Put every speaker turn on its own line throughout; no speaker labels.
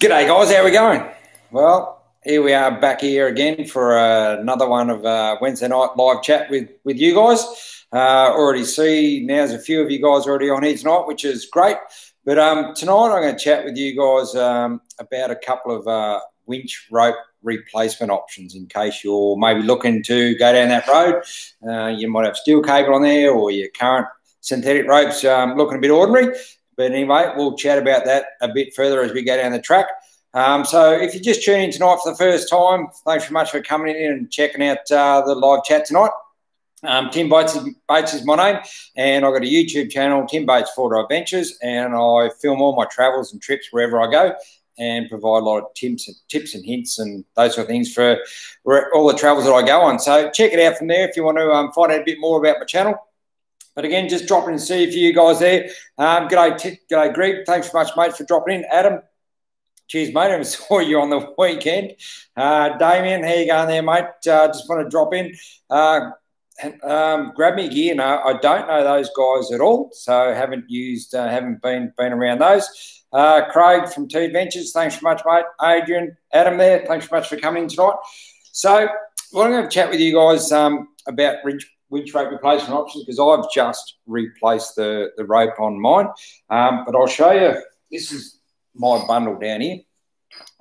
G'day guys, how we going? Well, here we are back here again for uh, another one of uh, Wednesday night live chat with, with you guys. Uh, already see now there's a few of you guys already on here tonight, which is great. But um, tonight I'm going to chat with you guys um, about a couple of uh, winch rope replacement options in case you're maybe looking to go down that road. Uh, you might have steel cable on there or your current synthetic ropes um, looking a bit ordinary. But anyway, we'll chat about that a bit further as we go down the track. Um, so if you're just tune in tonight for the first time, thanks very much for coming in and checking out uh, the live chat tonight. Um, Tim Bates is, Bates is, my name, and I've got a YouTube channel, Tim Bates Four Drive Adventures, and I film all my travels and trips wherever I go and provide a lot of tips and tips and hints and those sort of things for all the travels that I go on. So check it out from there if you want to um, find out a bit more about my channel. But again, just dropping to see a few guys there. Um, g'day, T- g'day, Greg. Thanks so much, mate, for dropping in. Adam, cheers, mate. I saw you on the weekend. Uh, Damien, how you going there, mate? Uh, just want to drop in. Uh, um, grab me gear. No, I don't know those guys at all, so haven't used, uh, haven't been been around those. Uh, Craig from T Adventures, thanks so much, mate. Adrian, Adam, there, thanks so much for coming tonight. So, well, I'm going to chat with you guys um, about winch rope replacement options because I've just replaced the, the rope on mine. Um, but I'll show you, this is my bundle down here.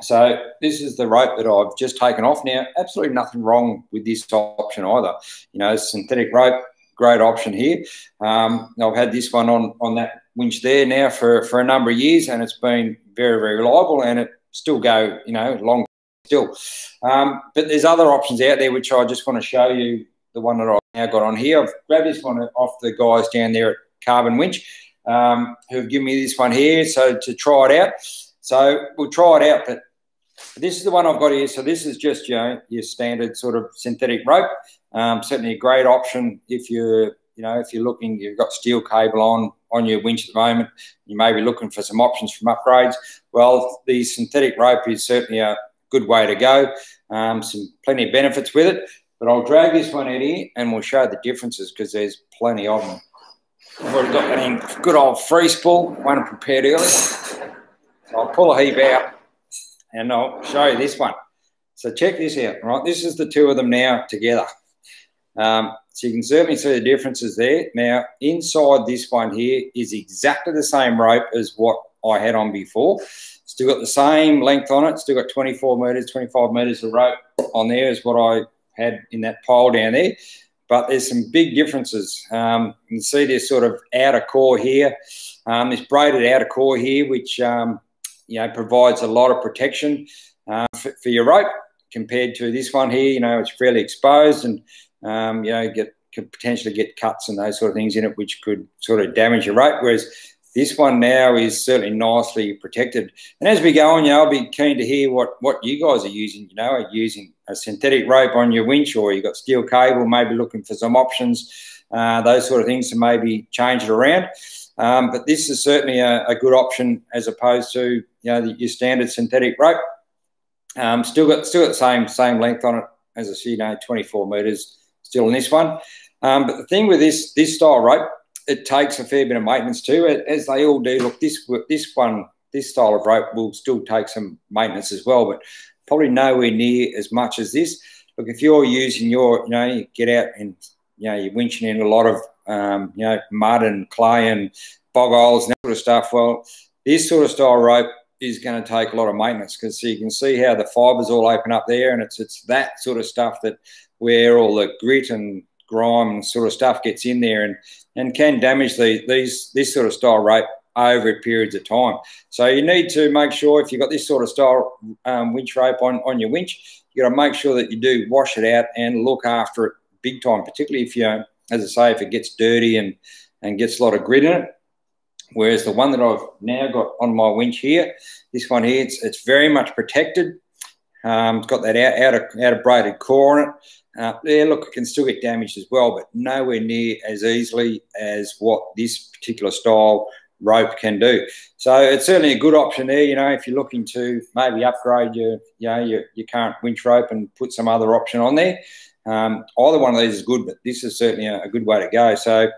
So this is the rope that I've just taken off. Now, absolutely nothing wrong with this option either. You know, synthetic rope, great option here. Um, I've had this one on, on that winch there now for, for a number of years and it's been very, very reliable and it still go, you know, long still. Um, but there's other options out there which I just want to show you the one that I've now got on here. I've grabbed this one off the guys down there at Carbon Winch um, who've given me this one here so to try it out. So we'll try it out, but this is the one I've got here. So this is just you know, your standard sort of synthetic rope. Um, certainly a great option if you're you know if you're looking, you've got steel cable on on your winch at the moment. You may be looking for some options from upgrades. Well, the synthetic rope is certainly a good way to go. Um, some plenty of benefits with it. But I'll drag this one out here and we'll show the differences because there's plenty of them. I've already got one in good old free spool, one prepared earlier. So I'll pull a heap out and I'll show you this one. So check this out, right? This is the two of them now together. Um, so you can certainly see the differences there. Now, inside this one here is exactly the same rope as what I had on before. Still got the same length on it. Still got 24 metres, 25 metres of rope on there is what I had in that pile down there. But there's some big differences. Um, you can see this sort of outer core here, um, this braided outer core here, which um, you know provides a lot of protection uh, for, for, your rope compared to this one here. You know, it's fairly exposed, and um, you know, get could potentially get cuts and those sort of things in it, which could sort of damage your rope. Whereas this one now is certainly nicely protected. And as we go on, you know, I'll be keen to hear what, what you guys are using. You know, are using a synthetic rope on your winch or you've got steel cable, maybe looking for some options, uh, those sort of things to maybe change it around. Um, but this is certainly a, a, good option as opposed to, you know, your standard synthetic rope. Um, still got still got the same same length on it as I see, you know, 24 metres still in this one. Um, but the thing with this this style rope, it takes a fair bit of maintenance too, as they all do. Look, this this one, this style of rope will still take some maintenance as well, but probably nowhere near as much as this. Look, if you're using your, you know, you get out and you know you're winching in a lot of um, you know mud and clay and bog holes and that sort of stuff. Well, this sort of style rope is going to take a lot of maintenance because you can see how the fibers all open up there, and it's it's that sort of stuff that where all the grit and grime sort of stuff gets in there and, and can damage the, these this sort of style rope over periods of time. So you need to make sure if you've got this sort of style um, winch rope on, on your winch, you've got to make sure that you do wash it out and look after it big time, particularly if you, as I say, if it gets dirty and, and gets a lot of grit in it. Whereas the one that I've now got on my winch here, this one here, it's, it's very much protected. Um, it's got that out, outer, outer braided core on it. Uh, yeah, look, it can still get damaged as well, but nowhere near as easily as what this particular style rope can do. So it's certainly a good option there. You know, if you're looking to maybe upgrade your, you know, your, your current winch rope and put some other option on there. Um, either one of these is good, but this is certainly a, a, good way to go. So if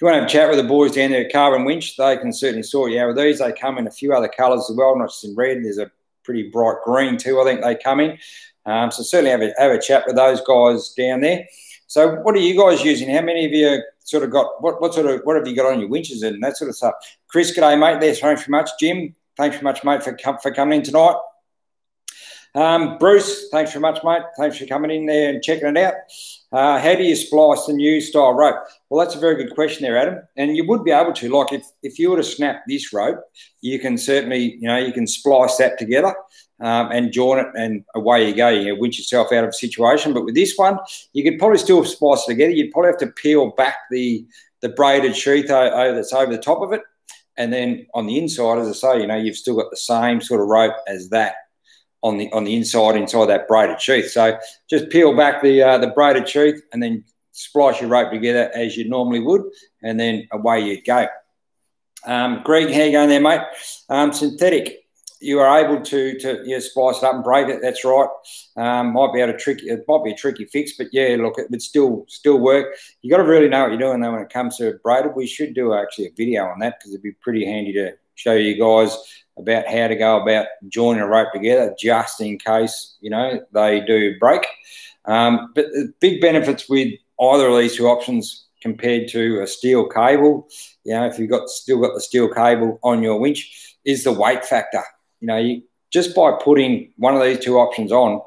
you want to have a chat with the boys down there at Carbon Winch, they can certainly sort you out with these. They come in a few other colours as well, not just in red. There's a pretty bright green too. I think they come in. Um, so certainly have a, have a chat with those guys down there. So what are you guys using? How many of you sort of got what, what sort of what have you got on your winches and that sort of stuff? Chris, g'day mate. There, thanks very much. Jim, thanks very much, mate, for for coming in tonight. Um, Bruce, thanks very much, mate. Thanks for coming in there and checking it out. Uh, how do you splice the new style rope? Well, that's a very good question there, Adam. And you would be able to, like, if, if you were to snap this rope, you can certainly, you know, you can splice that together um, and join it, and away you go. You winch yourself out of a situation. But with this one, you could probably still splice it together. You'd probably have to peel back the the braided sheath that's over the top of it, and then on the inside, as I say, you know, you've still got the same sort of rope as that on the on the inside inside that braided sheath. So just peel back the uh, the braided sheath and then splice your rope together as you normally would, and then away you go. Um, Greg, how you going there, mate? Um, synthetic you are able to to yeah, splice it up and break it. That's right. Um, might be able to trick it. Might be a tricky fix, but yeah, look, it would still still work. You got to really know what you're doing though when it comes to braided. We should do actually a video on that because it'd be pretty handy to show you guys about how to go about joining a rope together, just in case you know they do break. Um, but the big benefits with either of these two options compared to a steel cable, you know, if you've got still got the steel cable on your winch, is the weight factor you know, you, just by putting one of these two options on,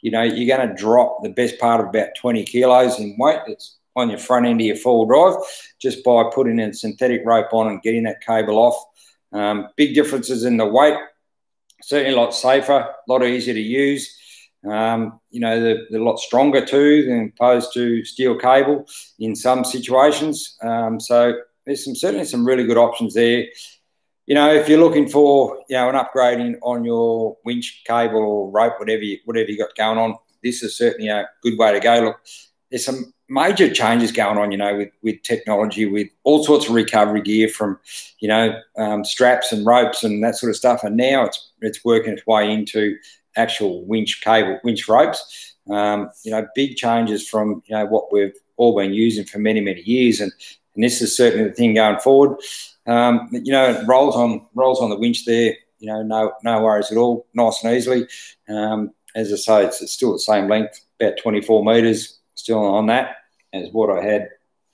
you know, you're going to drop the best part of about 20 kilos in weight that's on your front end of your four drive just by putting a synthetic rope on and getting that cable off. Um, big differences in the weight, certainly a lot safer, a lot easier to use. Um, you know, they're, they're, a lot stronger too than opposed to steel cable in some situations. Um, so there's some certainly some really good options there you know, if you're looking for, you know, an upgrading on your winch cable or rope, whatever you, whatever you got going on, this is certainly a good way to go. Look, there's some major changes going on, you know, with, with technology, with all sorts of recovery gear from, you know, um, straps and ropes and that sort of stuff. And now it's it's working its way into actual winch cable, winch ropes. Um, you know, big changes from, you know, what we've all been using for many, many years. And, and this is certainly the thing going forward. Um, you know, it rolls on rolls on the winch there. You know, no no worries at all. Nice and easily. Um, as I say, it's, it's, still the same length, about 24 metres, still on that as what I had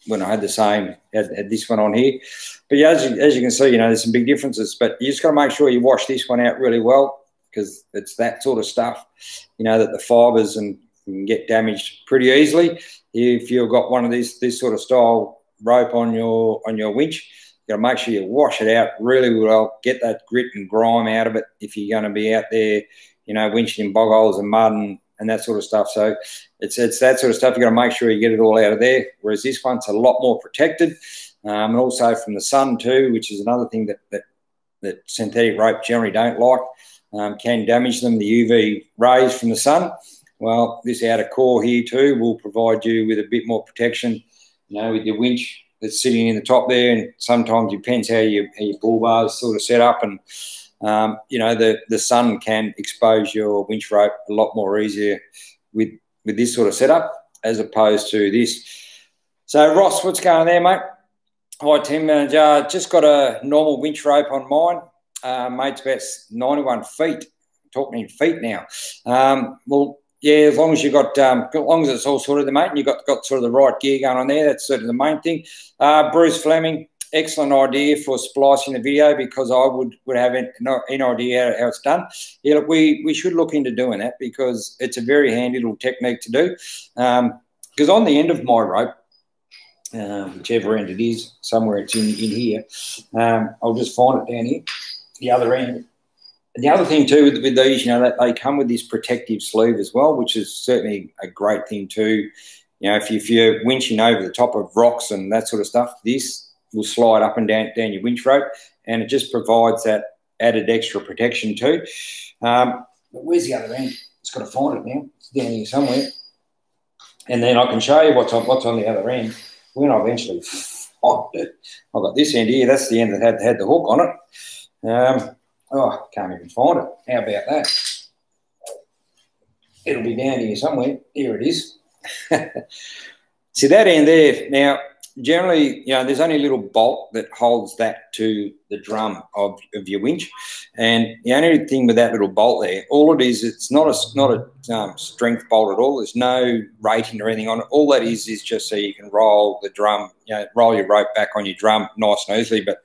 when I had the same had, had this one on here. But yeah, as you, as you can see, you know, there's some big differences. But you just got to make sure you wash this one out really well because it's that sort of stuff. You know that the fibres and can get damaged pretty easily if you've got one of these this sort of style rope on your on your winch got to make sure you wash it out really well, get that grit and grime out of it if you're going to be out there, you know, winching in bog holes and mud and, and that sort of stuff. So it's it's that sort of stuff. You got to make sure you get it all out of there. Whereas this one's a lot more protected, um, and also from the sun too, which is another thing that that, that synthetic rope generally don't like. Um, can damage them. The UV rays from the sun. Well, this outer core here too will provide you with a bit more protection. You know, with your winch that's sitting in the top there, and sometimes it depends how, you, how your bull bars sort of set up, and um, you know the the sun can expose your winch rope a lot more easier with with this sort of setup as opposed to this. So Ross, what's going there, mate? Hi Tim, uh, just got a normal winch rope on mine. Uh, mate's about 91 feet. Talking in feet now. Um, well, yeah, as long as you got, um, as long as it's all sorted, the mate, and you got got sort of the right gear going on there. That's sort of the main thing. Uh, Bruce Fleming, excellent idea for splicing the video because I would would have an, an idea how it's done. Yeah, look, we we should look into doing that because it's a very handy little technique to do. Because um, on the end of my rope, uh, whichever end it is, somewhere it's in in here. Um, I'll just find it down here, the other end the other thing too with, with these, you know, that they come with this protective sleeve as well, which is certainly a great thing too. You know, if, you, if you're winching over the top of rocks and that sort of stuff, this will slide up and down down your winch rope, and it just provides that added extra protection too. Um, but where's the other end? It's got to find it now. It's down here somewhere. And then I can show you what's on what's on the other end when I eventually find it. I've got this end here. That's the end that had had the hook on it. Um, Oh, can't even find it. How about that? It'll be down here somewhere. Here it is. See that end there. Now, generally, you know, there's only a little bolt that holds that to the drum of, of your winch, and the only thing with that little bolt there, all it is, it's not a not a um, strength bolt at all. There's no rating or anything on it. All that is is just so you can roll the drum, you know, roll your rope back on your drum nice and easily. But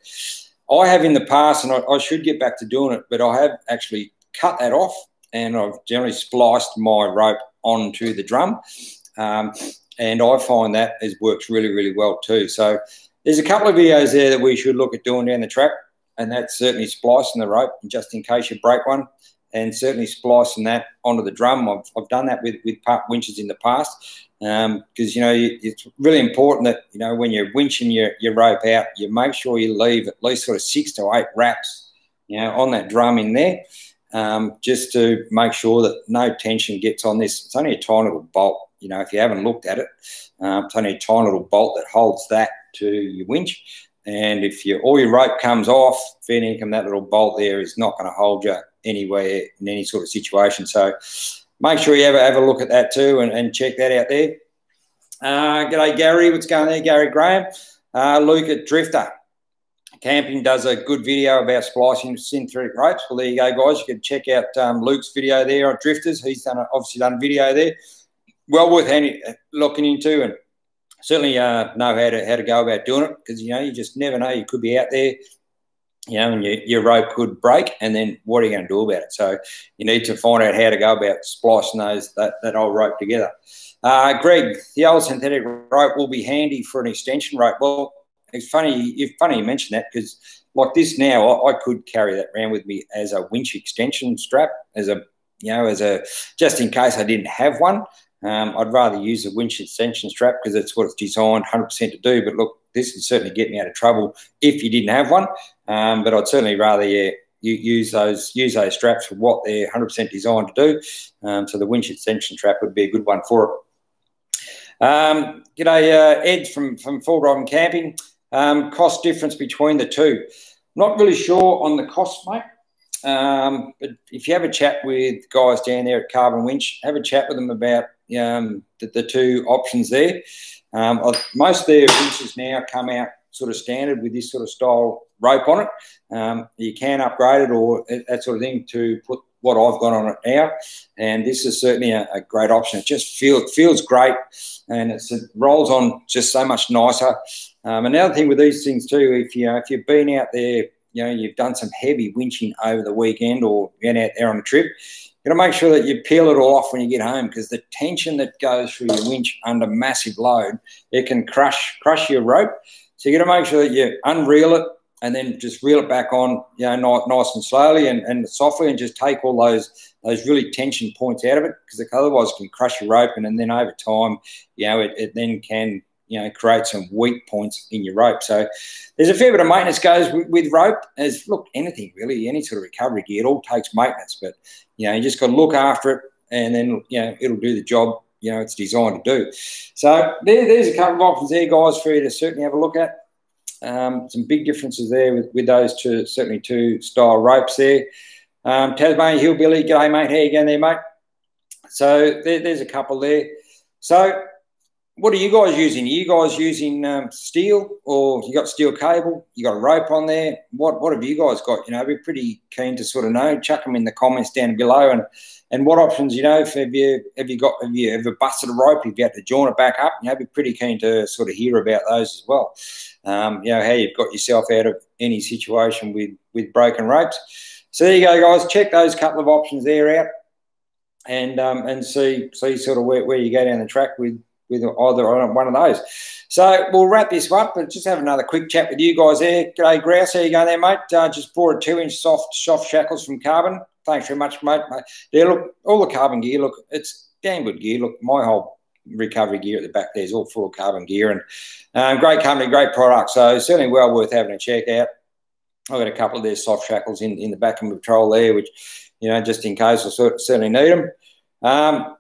I have in the past, and I, I should get back to doing it, but I have actually cut that off, and I've generally spliced my rope onto the drum. Um, and I find that has works really, really well too. So there's a couple of videos there that we should look at doing down the track, and that's certainly splicing the rope just in case you break one, and certainly splicing that onto the drum. I've, I've done that with with winches in the past because um, you know it's really important that you know when you're winching your, your rope out, you make sure you leave at least sort of six to eight wraps, you know, on that drum in there. Um, just to make sure that no tension gets on this. It's only a tiny little bolt you know, if you haven't looked at it, um, it's only a tiny little bolt that holds that to your winch. And if you, all your rope comes off, fair income, that little bolt there is not going to hold you anywhere in any sort of situation. So make sure you have a, have a look at that too and, and check that out there. Uh, g'day, Gary. What's going there? Gary Graham. Uh, Luke at Drifta. Camping does a good video about splicing synthetic ropes. Well, there you go, guys. You can check out um, Luke's video there on Drifta's. He's done a, obviously done a video there well worth any, looking into and certainly uh, know how to how to go about doing it because you know you just never know you could be out there you know and your, your rope could break and then what are you going to do about it? So you need to find out how to go about splicing those that, that old rope together. Uh, greg the old synthetic rope will be handy for an extension rope. Well it's funny it's funny you mention that because like this now I, I could carry that around with me as a winch extension strap as a you know as a just in case i didn't have one um, I'd rather use a winch extension strap because that's what it's designed 100% to do. But look, this would certainly get me out of trouble if you didn't have one. Um, but I'd certainly rather yeah, you use those use those straps for what they're 100% designed to do. Um, so the winch extension strap would be a good one for it. Um, g'day, uh, Ed from from Full Driving Camping. Um, cost difference between the two. Not really sure on the cost, mate. Um, but if you have a chat with guys down there at Carbon Winch, have a chat with them about um, the, the, two options there. Um, most of their winches now come out sort of standard with this sort of style rope on it. Um, you can upgrade it or that sort of thing to put what I've got on it now. And this is certainly a, a great option. It just feel, feels great and it rolls on just so much nicer. Um, another thing with these things too, if you know, if you've been out there, you know, you've done some heavy winching over the weekend or been out there on a trip, got to make sure that you peel it all off when you get home because the tension that goes through your winch under massive load, it can crush crush your rope. So you got to make sure that you unreel it and then just reel it back on, you know, nice and slowly and, and softly, and just take all those those really tension points out of it because otherwise it can crush your rope, and, and then over time, you know, it, it then can you know create some weak points in your rope. So there's a fair bit of maintenance goes with, with rope. As look, anything really, any sort of recovery gear, it all takes maintenance, but you know, you just got to look after it, and then you know it'll do the job. You know, it's designed to do. So there, there's a couple of options there, guys, for you to certainly have a look at. Um, some big differences there with, with those two, certainly two style ropes there. Um, Tasmania Hillbilly, g'day mate, how you going there, mate? So there, there's a couple there. So what are you guys using? Are you guys using um, steel or you got steel cable? You got a rope on there? What What have you guys got? You know, be pretty keen to sort of know. Chuck them in the comments down below, and and what options you know. If have you have you got have you ever busted a rope? If you had to join it back up, you know, be pretty keen to sort of hear about those as well. Um, you know how you've got yourself out of any situation with with broken ropes. So there you go, guys. Check those couple of options there out, and um, and see see sort of where, where you go down the track with with either one of those. So we'll wrap this up, but just have another quick chat with you guys there. G'day, Grouse. How you going there, mate? Uh, just bought a two-inch soft soft shackles from Carbon. Thanks very much, mate. Yeah, look, all the carbon gear, look, it's damn good gear. Look, my whole recovery gear at the back there is all full of carbon gear and um, great company, great product. So certainly well worth having a check out. I've got a couple of their soft shackles in, in the back of my patrol there, which, you know, just in case I certainly need them. Um,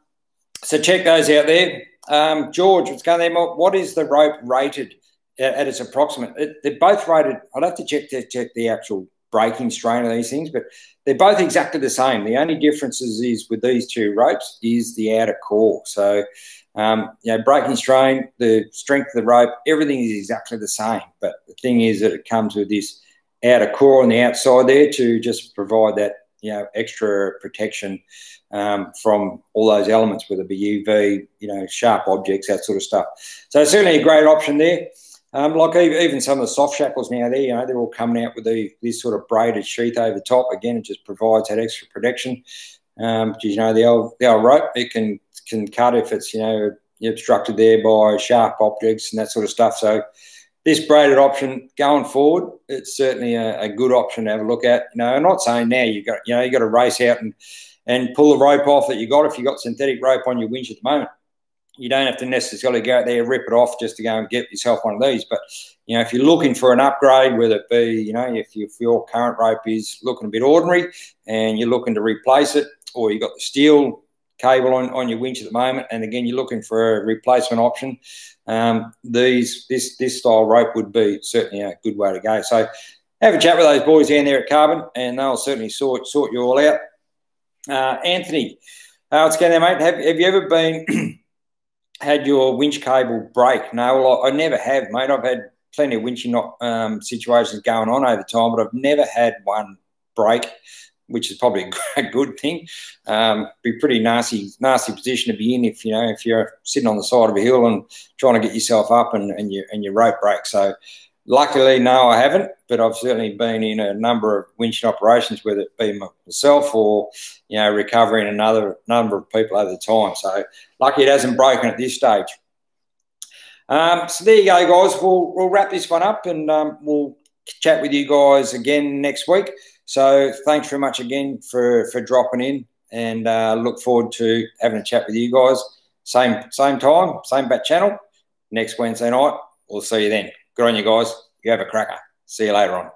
so check those out there. Um, George, what's going there? What is the rope rated at, at its approximate? It, they're both rated. I'd have to check to check the actual breaking strain of these things, but they're both exactly the same. The only difference is, is with these two ropes is the outer core. So Um, you know, breaking strain, the strength of the rope, everything is exactly the same. But the thing is that it comes with this outer core on the outside there to just provide that you know extra protection um, from all those elements, whether it be UV, you know, sharp objects, that sort of stuff. So certainly a great option there. Um, like even some of the soft shackles now, there, you know, they're all coming out with the, this sort of braided sheath over top. Again, it just provides that extra protection. Um, you know, the old, the old rope, it can can cut if it's, you know, obstructed there by sharp objects and that sort of stuff. So this braided option going forward, it's certainly a, a, good option to have a look at. You know, I'm not saying now you've got, you know, you got to race out and and pull the rope off that you got if you got synthetic rope on your winch at the moment. You don't have to necessarily go out there rip it off just to go and get yourself one of these. But you know, if you're looking for an upgrade, whether it be, you know, if, you, if your current rope is looking a bit ordinary and you're looking to replace it, or you got the steel cable on, on your winch at the moment, and again you're looking for a replacement option, um, these this this style rope would be certainly a good way to go. So have a chat with those boys down there at Carbon, and they'll certainly sort sort you all out. Uh, Anthony, uh, what's going on, mate? Have, have you ever been had your winch cable break? No, well, I, I never have, mate. I've had plenty of winching um, situations going on over time, but I've never had one break which is probably a good thing. Um, be pretty nasty, nasty position to be in if you know if you're sitting on the side of a hill and trying to get yourself up and, and your and your rope breaks. So, luckily, no, I haven't, but I've certainly been in a number of winching operations, whether it be myself or you know recovering another number of people over the time. So, lucky it hasn't broken at this stage. Um, so there you go, guys. We'll we'll wrap this one up and um, we'll chat with you guys again next week. So thanks very much again for for dropping in, and uh, look forward to having a chat with you guys. Same same time, same bat channel next Wednesday night. We'll see you then. Good on you guys. You have a cracker. See you later on.